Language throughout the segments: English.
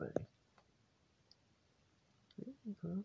everybody. There you go.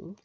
Ooh.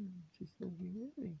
Mm, she's still looking at me.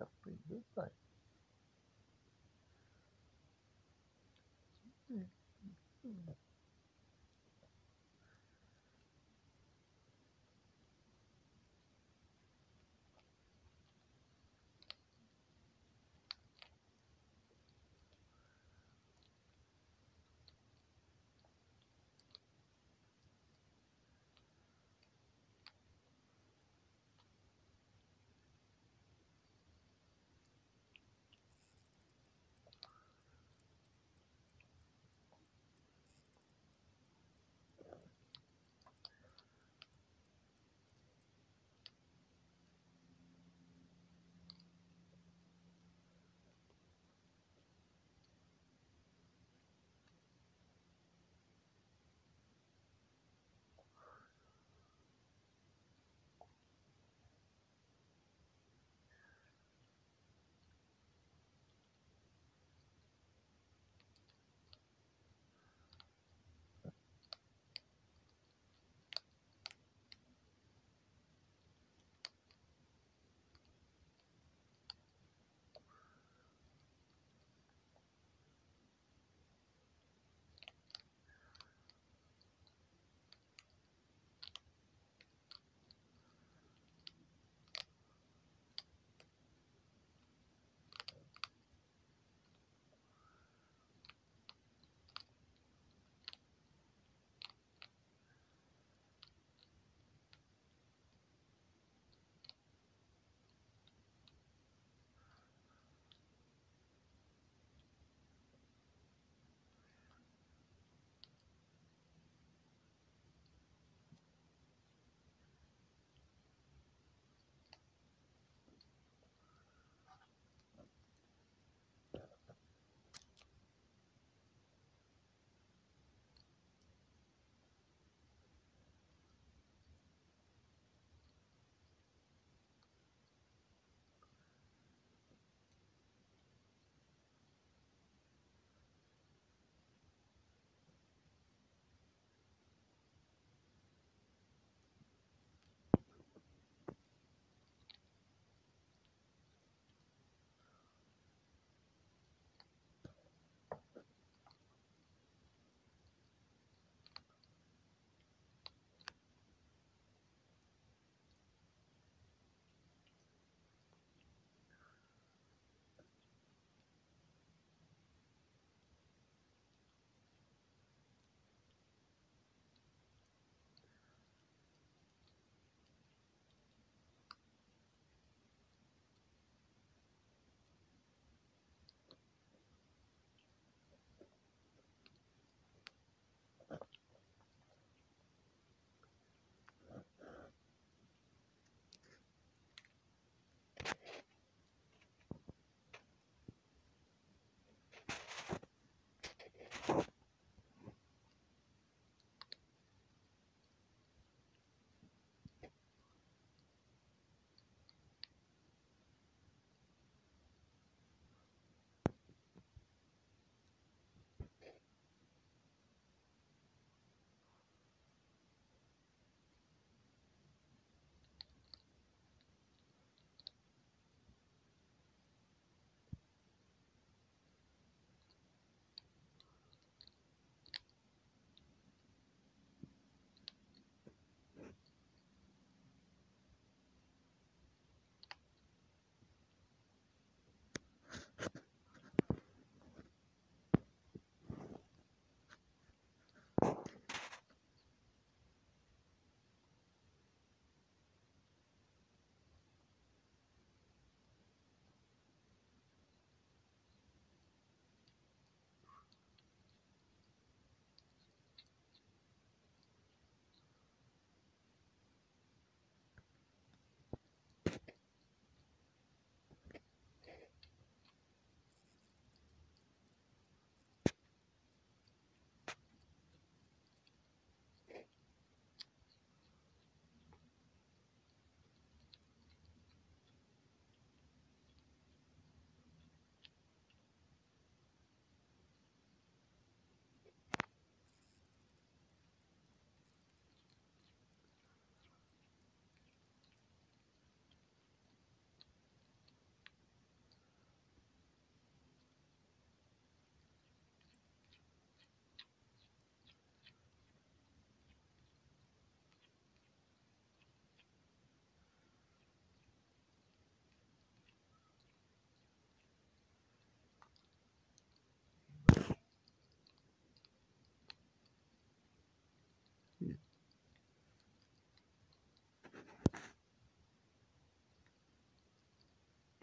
that's pretty good but. Mm-hmm. Hmm.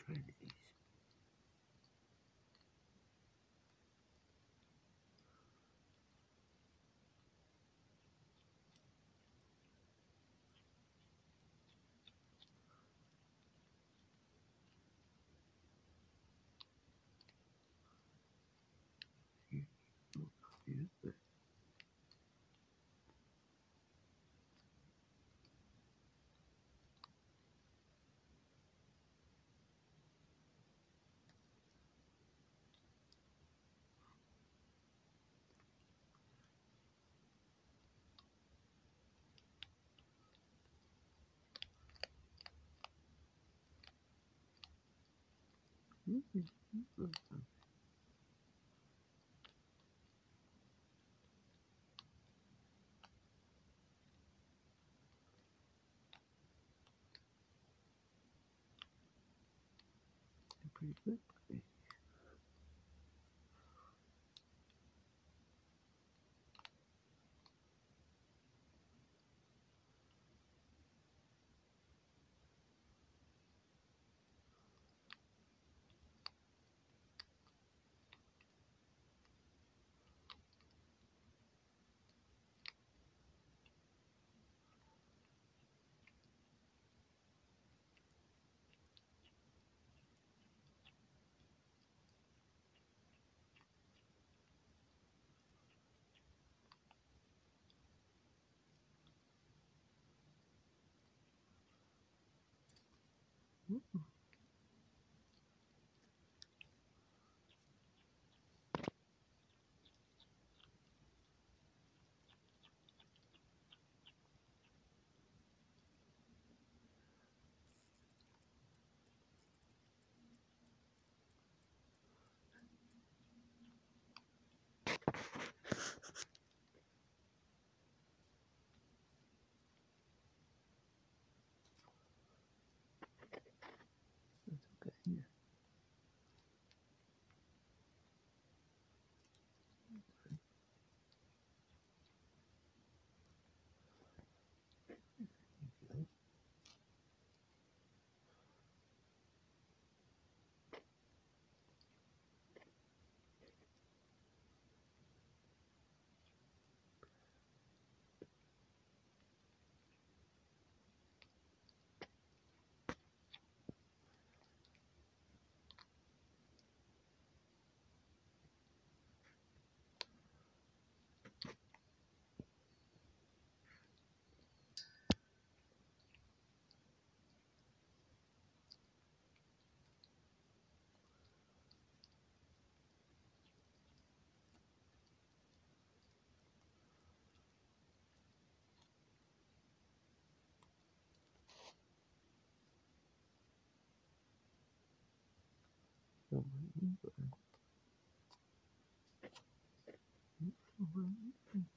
Where is Pretty good. Today. Mm, mm. That's okay. Yeah. There you go. So, mm, mm, mm, mm.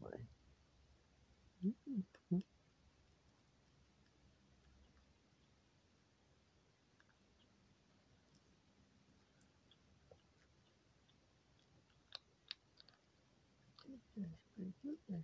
somebody. Mm-hmm. That's pretty cute there.